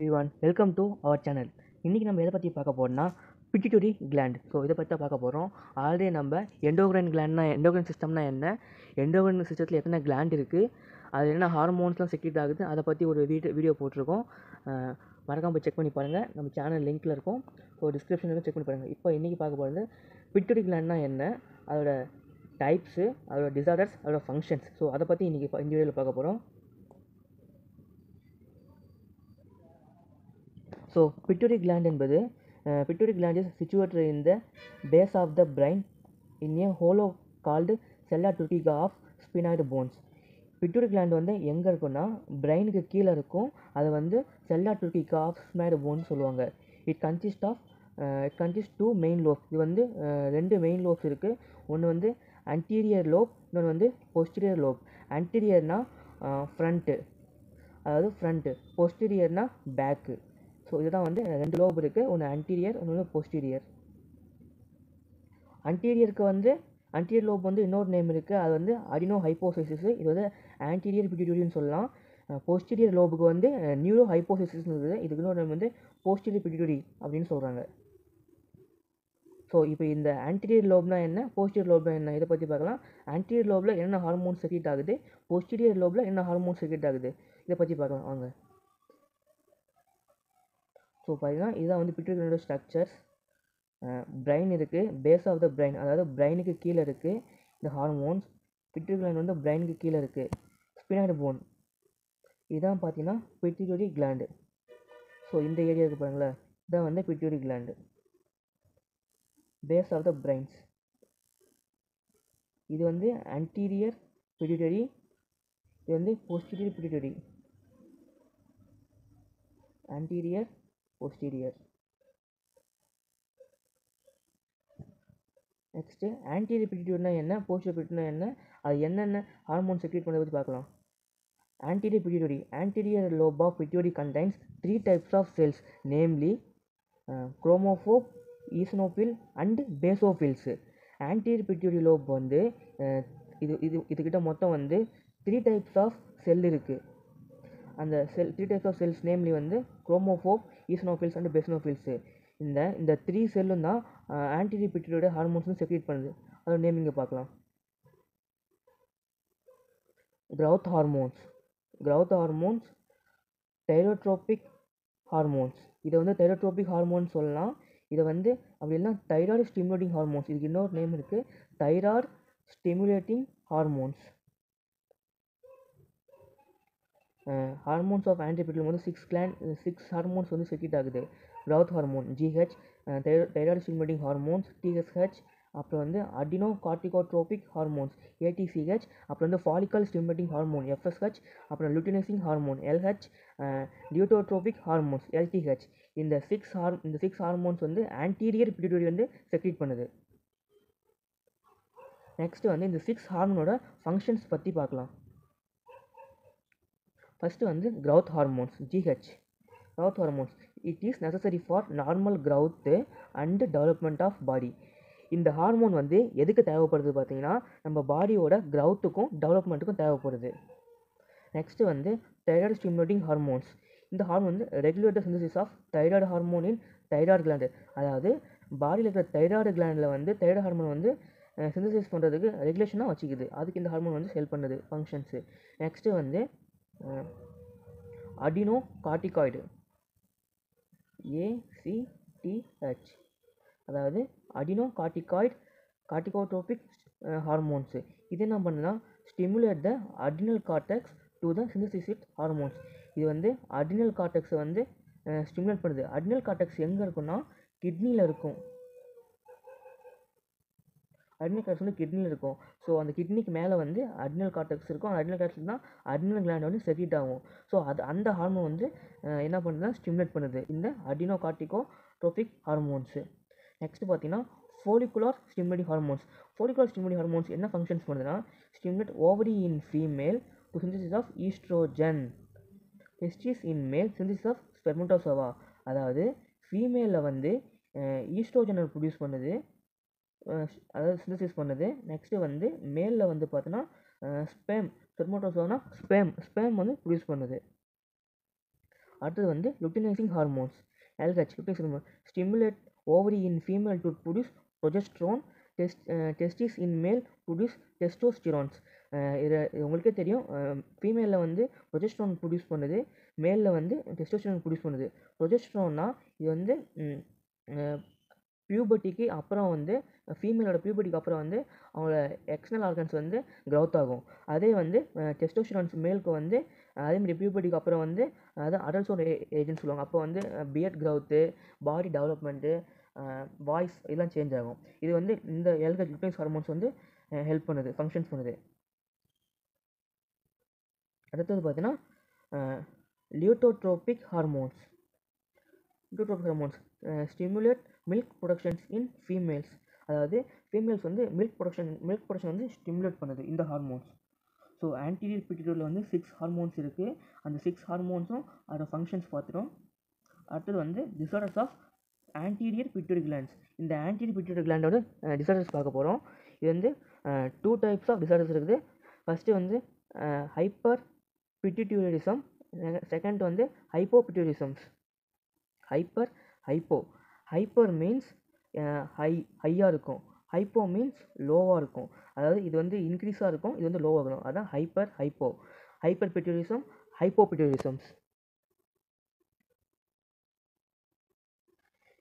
One welcome to our channel இன்றைக்கி நம்ம எதை பற்றி பார்க்க போகிறோம்னா பிட்யூட்டரி கிளாண்ட் ஸோ இதை பற்றி தான் பார்க்க போகிறோம் ஆல்ரெடி நம்ம எண்டோக்ரைன் கிளாண்ட்னா எண்டோக்ரைன் சிஸ்டம்னா என்ன? எண்டோக்ரைன் சிஸ்டத்தில் எத்தனை கிளாண்ட் இருக்குது அது என்ன ஹார்மோன்ஸ்லாம் செக்ரேட் ஆகுது? அதை பற்றி ஒரு வீடியோ வீடியோ போட்டிருக்கோம். மறக்காமல் மறக்காம போய் செக் பண்ணி பாருங்கள் நம்ம சேனல் லிங்க்கில் இருக்கும். ஸோ டிஸ்கிரிப்ஷனில் செக் பண்ணி பாருங்கள் இப்போ இன்றைக்கி பார்க்க போகிறது பிட்யூட்டரி கிளாண்ட்னா என்ன? அதோட டைப்ஸு அதோட டிசார்டர்ஸ் அதோட ஃபங்க்ஷன்ஸ் ஸோ அதை பற்றி இன்றைக்கி இந்த வீடியோவில் பார்க்க போகிறோம் ஸோ பிட்டுரி கிளாண்ட் என்பது pituitary gland is situated in the base of the brain in a hollow called sella tutica of sphenoid bones pituitary gland வந்து எங்கே இருக்குன்னா பிரெயினுக்கு கீழே இருக்கும். அதை வந்து sella turcica of sphenoid bone சொல்லுவாங்க. It consist of it consist two main lobes இது வந்து ரெண்டு மெயின் லோப்ஸ் இருக்குது ஒன்று வந்து அன்டீரியர் லோப் இன்னொன்று வந்து போஸ்டீரியர் லோப் அன்டீரியர்னால் ஃப்ரண்ட்டு அதாவது ஃப்ரண்ட்டு posteriorனா பேக்கு ஸோ இதுதான் வந்து ரெண்டு லோப் இருக்குது ஒன்று அன்டீரியர் இன்னொன்று போஸ்டீரியர் அன்டீரியருக்கு வந்து அன்டீரியர் லோப் வந்து இன்னொரு நேம் இருக்குது அது வந்து அடினோ ஹைப்போசிஸ் இது வந்து ஆன்டீரியர் pituitary சொல்லலாம். போஸ்டீரியர் லோபுக்கு வந்து நியூரோ ஹைப்போசிஸ் இருக்குது. இதுக்கு இன்னொரு நேம் வந்து போஸ்டீரியர் பிடிடியூரி அப்படின்னு சொல்கிறாங்க ஸோ இப்போ இந்த ஆன்டீரியர் லோப்னா என்ன? போஸ்டீரியர் லோப்னா என்ன? இதை பற்றி பார்க்கலாம். ஆன்டீரியர் லோபில் என்ன ஹார்மோன் செக்ரேட் ஆகுது? போஸ்டீரியர் லோபில் என்ன ஹார்மோன் செக்ரேட் ஆகுது? இதை பற்றி பார்க்கலாம். வாங்க. ஸோ பார்த்தீங்கன்னா இதுதான் வந்து பிட்ரிகனோட ஸ்ட்ரக்சர்ஸ் பிரெயின் இருக்குது பேஸ் ஆஃப் த பிரெயின் அதாவது பிரெயினுக்கு கீழே இருக்குது இந்த ஹார்மோன்ஸ் பிட்யூட்டரி வந்து பிரெயினுக்கு கீழே இருக்குது ஸ்பினாய்டு போன் இதுதான் பார்த்தீங்கன்னா பிட்யூட்டரி கிளாண்டு ஸோ இந்த ஏரியா இருக்குது பாருங்களேன். இதான் வந்து pituitary gland base of the brains இது வந்து அன்டீரியர் pituitary. இது வந்து posterior pituitary. Anterior posterior next anterior pituitaryனா என்ன posterior pituitaryனா என்ன அது என்னென்ன ஹார்மோன் செக்ரேட் பண்ணுறத பற்றி பார்க்கலாம் anterior pituitary anterior lobe of pituitary contains three types of cells namely uh, chromophore eosinophil and basophils anterior pituitary lobe வந்து அஹ், இது இது இதுக்கிட்ட மொத்தம் வந்து த்ரீ டைப்ஸ் ஆஃப் செல் இருக்குது அந்த cell three types of cells namely வந்து குரோமோஃபோப் ஈசனோஃபில்ஸ் அண்ட் பெஸ்னோஃபில்ஸு இந்த இந்த த்ரீ செல்லும் தான் ஆன்டிரி ஹார்மோன்ஸும் செக்ரேட் பண்ணுது. அதோட நேம் இங்கே பார்க்கலாம். Growth hormones growth hormones thyrotropic hormones இதை வந்து தைரோட்ரோபிக் ஹார்மோன்ஸ் சொல்லலாம். இதை வந்து அப்படி இல்லைன்னா தைராய்டு ஸ்டிமுலேட்டிங் ஹார்மோன்ஸ் இதுக்கு இன்னொரு நேம் இருக்குது thyroid stimulating hormones hormones of ஆன்டிபிட்டில் வந்து சிக்ஸ் கிளான் சிக்ஸ் ஹார்மோன்ஸ் வந்து செக்ரீட் ஆகுது. Growth hormone GH thyroid stimulating hormones TSH அப்புறம் வந்து அடினோ கார்டிகோட்ரோபிக் ஹார்மோன்ஸ் ஏடிசிஹெச் அப்புறம் வந்து ஃபாலிக்கல் ஸ்டிமுலேட்டிங் ஹார்மோன் எஃப்எஸ்ஹெச் அப்புறம் luteinizing hormone LH luteotropic hormones LTH இந்த six ஹார் இந்த சிக்ஸ் ஹார்மோன்ஸ் வந்து ஆன்டீரியர் பிடியூட்டரி வந்து செக்ரீட் பண்ணுது. நெக்ஸ்ட்டு வந்து இந்த சிக்ஸ் ஹார்மோனோட ஃபங்க்ஷன்ஸ் பற்றி பார்க்கலாம். ஃபஸ்ட்டு வந்து growth hormones GH growth hormones it is necessary for normal growth and development of body இந்த ஹார்மோன் வந்து எதுக்கு தேவைப்படுது பார்த்தீங்கன்னா நம்ம பாடியோட க்ரௌத்துக்கும் டெவலப்மெண்ட்டுக்கும் தேவைப்படுது. நெக்ஸ்ட்டு வந்து தைராய்டு ஸ்டிமுலேட்டிங் ஹார்மோன்ஸ் இந்த ஹார்மோன் வந்து regulator synthesis of thyroid hormone in thyroid gland அதாவது பாடியில் இருக்கிற தைராய்டு கிளாண்டில் வந்து தைராய்டு ஹார்மோன் வந்து சிந்தசிஸ் பண்ணுறதுக்கு ரெகுலேஷனாக வச்சுக்குது. அதுக்கு இந்த ஹார்மோன் வந்து ஹெல்ப் பண்ணுது ஃபங்க்ஷன்ஸு நெக்ஸ்ட்டு வந்து அடினோ கார்டிகாய்டு ஏசிடிஹெச் அதாவது அடினோ கார்டிகாய்டு கார்டிகோட்ரோபிக் ஹார்மோன்ஸு. இது என்ன பண்ணுன்னா stimulate the adrenal cortex to the synthesized hormones இது வந்து அடினல் கார்டெக்ஸை வந்து ஸ்டிமுலேட் பண்ணுது. அடினல் கார்டெக்ஸ் எங்கே இருக்குன்னா கிட்னியில் இருக்கும். அட்னல் கார்டெக்ஸ் வந்து கிட்னியில் இருக்கும். ஸோ அந்த கிட்னிக்கு மேலே வந்து அட்னல் கார்டெக்ஸ் இருக்கும். அந்த அட்னல் கார்டெக்ஸ் தான் அட்னல் கிளாண்ட் வந்து செக்ரீட் ஆகும். ஸோ அது அந்த ஹார்மோன் வந்து என்ன பண்ணுதுன்னா ஸ்டிமுலேட் பண்ணுது. இந்த adrenocorticotropic hormones next பார்த்தீங்கன்னா follicular stimulating hormones follicular stimulating hormones என்ன ஃபங்க்ஷன்ஸ் பண்ணுதுன்னா stimulate ovary in female to synthesis of oestrogen testis in male synthesis of ஸ்பெர்மட்டோசோவா அதாவது ஃபீமேலில் வந்து ஈஸ்ட்ரோஜனை ப்ரொடியூஸ் பண்ணுது. அதாவது சிந்தசிஸ் பண்ணுது. நெக்ஸ்ட்டு வந்து மேலில் வந்து பார்த்தோன்னா ஸ்பேம் ஸ்பெர்மட்டோசோனா ஸ்பேம் ஸ்பேம் வந்து ப்ரொடியூஸ் பண்ணுது. அடுத்தது வந்து luteinizing hormones LH luteinizing hormone stimulate ovary in female to produce progesterone test testis in male produce testosterones இது இது உங்களுக்கே தெரியும். ஃபீமேலில் வந்து ப்ரொஜெஸ்ட்ரான் ப்ரொடியூஸ் பண்ணுது மேலில் வந்து டெஸ்டோஸ்டிரான் ப்ரொடியூஸ் பண்ணுது. ப்ரொஜெஸ்ட்ரான்னா இது வந்து பியூபர்ட்டிக்கு அப்புறம் வந்து ஃபீமேலோட பியூபர்ட்டிக்கு அப்புறம் வந்து அவங்களோட எக்ஸ்டர்னல் ஆர்கன்ஸ் வந்து க்ரௌத் ஆகும். அதே வந்து டெஸ்டோஸ்டிரான்ஸ் மேலுக்கு வந்து அதேமாதிரி பியூபர்ட்டிக்கு அப்புறம் வந்து அது அடல்ட்ஸோட ஏஜ்னு சொல்லுவாங்க. அப்போ வந்து beard growth body development voice இதெல்லாம் சேஞ்ச் ஆகும். இது வந்து இந்த எல்கட் லிப்டைஸ் ஹார்மோன்ஸ் வந்து ஹெல்ப் பண்ணுது ஃபங்க்ஷன்ஸ் பண்ணுது. அடுத்தது பார்த்தீங்கன்னா luteotropic hormones luteotropic hormones stimulate milk productions in females அதாவது ஃபீமேல்ஸ் வந்து மில்க் ப்ரொடக்ஷன் மில்க் ப்ரொடக்ஷன் வந்து ஸ்டிமுலேட் பண்ணுது இந்த ஹார்மோன்ஸ் ஸோ ஆன்டீரியர் பிட்டியூரில் வந்து சிக்ஸ் ஹார்மோன்ஸ் இருக்குது அந்த சிக்ஸ் ஹார்மோன்ஸும் அதோட ஃபங்க்ஷன்ஸ் பார்த்துடும் அடுத்தது வந்து disorders of anterior pituitary glands இந்த ஆன்டீரியர் பிட்யூரி கிளாண்டோட டிசார்டர்ஸ் பார்க்க போகிறோம் இது வந்து டூ டைப்ஸ் ஆஃப் டிசார்டர்ஸ் இருக்குது. ஃபஸ்ட்டு வந்து ஹைப்பர் பிட்டியூரிசம் செகண்ட் வந்து hypopituitarisms hyper hypo hyper means high ஹையாக இருக்கும். ஹைப்போ மீன்ஸ் லோவாக இருக்கும். அதாவது இது வந்து இன்க்ரீஸாக இருக்கும் இது வந்து லோவாக இருக்கும். அதான் ஹைப்பர் ஹைப்போ ஹைப்பர் பிட்யூரிசம் ஹைப்போ பிட்யூரிசம்ஸ்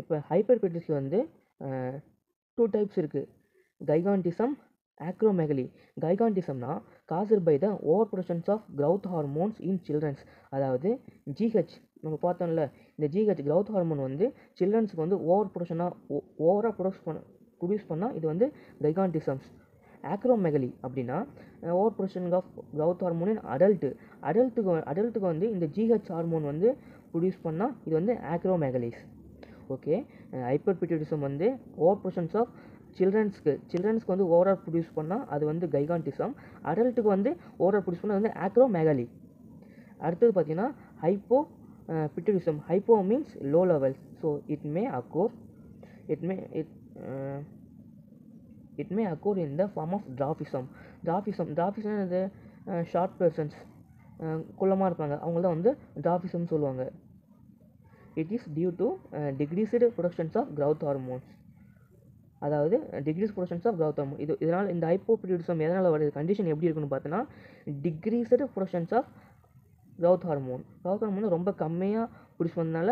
இப்போ ஹைப்பர் பிட்யூரிசம் வந்து டூ டைப்ஸ் இருக்குது gigantism acromegaly கைகாண்டிசம்னா caused by the over productions of growth hormones in childrens அதாவது ஜிஹெச் நம்ம பார்த்தோம்ல இந்த ஜிஹெச் க்ரௌத் ஹார்மோன் வந்து சில்ட்ரன்ஸுக்கு வந்து ஓவர் ப்ரொடக்ஷனாக ஓவராக ப்ரொடக்ஷ் பண்ண ப்ரொடியூஸ் பண்ணால் இது வந்து கைகாண்டிசம்ஸ் ஆக்ரோமெகலி அப்படின்னா over production of growth hormone in adult அடல்ட்டுக்கு அடல்ட்டுக்கு வந்து இந்த ஜிஹெச் ஹார்மோன் வந்து ப்ரொடியூஸ் பண்ணால் இது வந்து ஆக்ரோமெகலிஸ் ஓகே ஹைப்பர் பிட்யூட்டிசம் வந்து ஓவர் ப்ரொடக்ஷன்ஸ் ஆஃப் சில்ட்ரன்ஸ்க்கு சில்ட்ரன்ஸ்க்கு வந்து ஓவரால் ப்ரொடியூஸ் பண்ணால் அது வந்து கைகாண்டிசம் அடல்ட்டுக்கு வந்து ஓவரால் ப்ரொடியூஸ் பண்ணால் வந்து ஆக்ரோமேகலி அடுத்தது பார்த்தீங்கன்னா hypopituitarism hypo means low level so it may occur it may it it may occur in the form of dwarfism dwarfism dwarfism இது ஷார்ட் பர்சன்ஸ் குள்ளமாக இருப்பாங்க. அவங்க தான் வந்து டிராஃபிசம்னு சொல்லுவாங்க. It is due to decreased productions of growth hormones அதாவது decrease productions of கௌதம். இது இதனால் இந்த ஹைப்போபிடியூட்டிசம் எதனால் வருது? கண்டிஷன் எப்படி இருக்குன்னு பார்த்தோன்னா decreased productions of growth hormone growth hormone ரொம்ப கம்மியாக பிடிச்சி பண்ணதுனால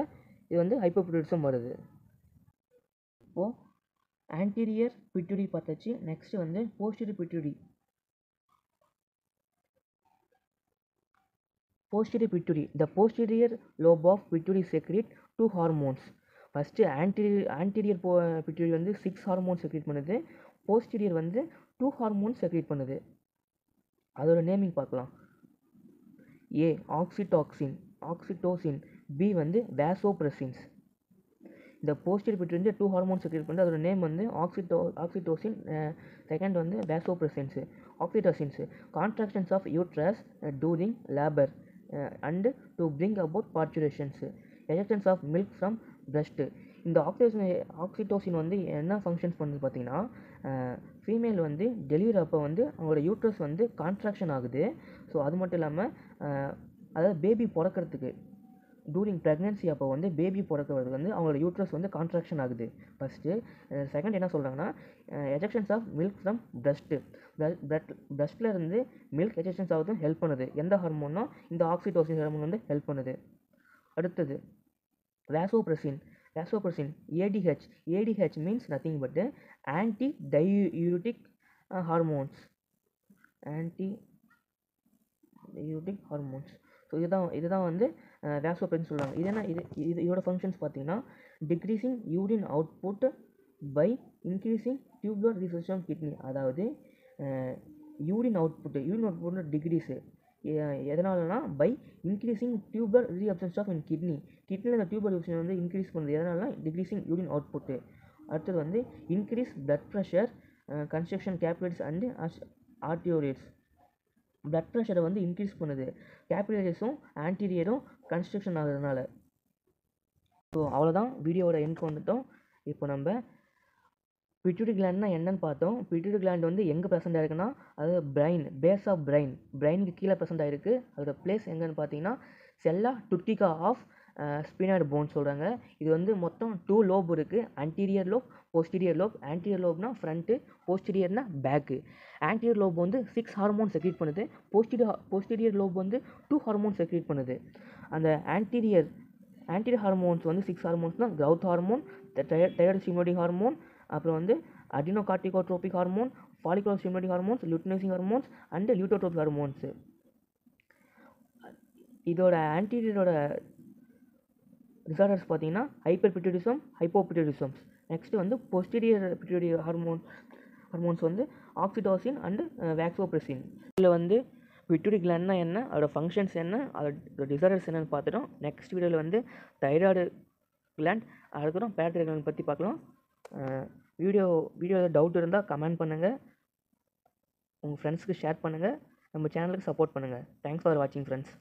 இது வந்து ஹைப்போபிடியூட்டிசம் வருது. இப்போது ஆன்டீரியர் பிட்யூரி பார்த்தாச்சு. நெக்ஸ்ட்டு வந்து posterior pituitary posterior pituitary. the posterior lobe of pituitary secrete two hormones. First anterior anterior போ பிட்யூரி வந்து சிக்ஸ் ஹார்மோன் செக்ரேட் பண்ணுது. போஸ்டீரியர் வந்து டூ ஹார்மோன் செக்ரேட் பண்ணுது. அதோட நேமிங் பார்க்கலாம். ஏ ஆக்சிடாக்சின் ஆக்சிடோசின் பி வந்து வேசோப்ரெசின்ஸ் இந்த போஸ்டீரியர் பிட்யூரி வந்து டூ ஹார்மோன் செக்ரேட் பண்ணுது. அதோட நேம் வந்து ஆக்சிடோ ஆக்சிடோசின் செகண்ட் வந்து vasopressins oxytocins contractions of uterus during labour and to bring about parturitions ejections of milk from breast இந்த ஆக்சிடோசின் ஆக்சிடோசின் வந்து என்ன ஃபங்க்ஷன்ஸ் பண்ணுது பார்த்தீங்கன்னா ஃபீமேல் வந்து டெலிவரி அப்போ வந்து அவங்களோட யூட்ரஸ் வந்து கான்ட்ராக்ஷன் ஆகுது. ஸோ அது மட்டும் இல்லாமல் அதாவது பேபி பிறக்கிறதுக்கு டூரிங் ப்ரெக்னென்சி அப்போ வந்து பேபி பிறக்கிறது வந்து அவங்களோட யூட்ரஸ் வந்து கான்ட்ராக்ஷன் ஆகுது. ஃபஸ்ட்டு செகண்ட் என்ன சொல்கிறாங்கன்னா ejections of milk from breast ப்ரெஸ்ட்டில் பிரஸ்ட்டில் இருந்து மில்க் எஜெக்ஷன்ஸ் ஆகுது ஹெல்ப் பண்ணுது. எந்த ஹார்மோன்னா இந்த ஆக்சிடோசின் ஹார்மோன் வந்து ஹெல்ப் பண்ணுது. அடுத்தது vasopressin vasopressin ADH ADH means nothing but anti diuretic hormones anti diuretic hormones so இதுதான் இதுதான் வந்து வேசோப்ரெசின் சொல்கிறாங்க இது என்ன இது இது இதோட ஃபங்க்ஷன்ஸ் பார்த்தீங்கன்னா decreasing urine output by increasing tubular of kidney அதாவது urine output urine output decrease எதனாலனா by increasing tubular reabsorptions of in kidney கிட்னியில் இந்த டியூபர் ரிப்ஷன் வந்து இன்க்ரீஸ் பண்ணுது. எதனால டிக்ரீஸிங் யூரின் அவுட்புட்டு அடுத்தது வந்து increase blood pressure construction capillaries and arterioles blood ப்ரெஷரை வந்து இன்க்ரீஸ் பண்ணுது. கேபிலரிஸும் ஆன்டீரியரும் கன்ஸ்ட்ரக்ஷன் ஆகுறதுனால. ஸோ அவ்வளோதான் வீடியோவோட எண்ட்க்கு வந்துட்டோம். இப்போ நம்ம பிட்யூட்டி கிளாண்ட்னா என்னன்னு பார்த்தோம். பிட்யூட்டி கிளாண்ட் வந்து எங்கே ப்ரெசென்ட் ஆயிருக்குன்னா அது பிரைன் பேஸ் ஆஃப் பிரைன் பிரைனுக்கு கீழே ப்ரெசென்ட் ஆயிருக்கு. அதோட பிளேஸ் எங்கன்னு பார்த்தீங்கன்னா செல்லா டுட்டிகா ஆஃப் ஸ்பினாய்டு போன் சொல்கிறாங்க இது வந்து மொத்தம் டூ லோப் இருக்குது anterior lobe posterior lobe anterior லோப்னா front போஸ்டீரியர்னா பேக்கு ஆன்டீரியர் லோப் வந்து சிக்ஸ் ஹார்மோன் செக்ரீட் பண்ணுது. போஸ்டீரியர் போஸ்டீரியர் லோப் வந்து டூ ஹார்மோன் செக்ரீட் பண்ணுது. அந்த ஆன்டீரியர் ஆன்டீரியர் ஹார்மோன்ஸ் வந்து six ஹார்மோன்ஸ்னால் growth hormone thyroid stimulating hormone அப்புறம் வந்து adrenocorticotropic hormone follicular stimulating hormones luteinizing hormones and luteotropic hormones இதோட ஆன்டீரியரோட டிசார்டர்ஸ் பார்த்தீங்கன்னா ஹைப்பர் பிட்யூடிசம் ஹைப்போபிட்யூடிசம்ஸ் நெக்ஸ்ட்டு வந்து பொஸ்டீரியர் பிட்யூடி ஹார்மோன் ஹார்மோன்ஸ் வந்து ஆக்சிடோசின் அண்டு வேக்சோப்ரெசின் இதில் வந்து பிட்யூடி கிளாண்ட்னா என்ன அதோடய ஃபங்க்ஷன்ஸ் என்ன அதோட டிசார்டர்ஸ் என்னென்னு பார்த்துட்டோம். நெக்ஸ்ட் வீடியோவில் வந்து தைராய்டு கிளாண்ட் அதுக்கப்புறம் பேரட்ரி கிளாண்ட் பற்றி பார்க்கலாம். Uh, வீடியோ வீடியோ டவுட் இருந்தால் கமெண்ட் பண்ணுங்கள் உங்கள் ஃப்ரெண்ட்ஸ்க்கு ஷேர் பண்ணுங்கள் நம்ம சேனலுக்கு சப்போர்ட் பண்ணுங்கள் தேங்க்ஸ் ஃபார் வாட்சிங் ஃப்ரெண்ட்ஸ்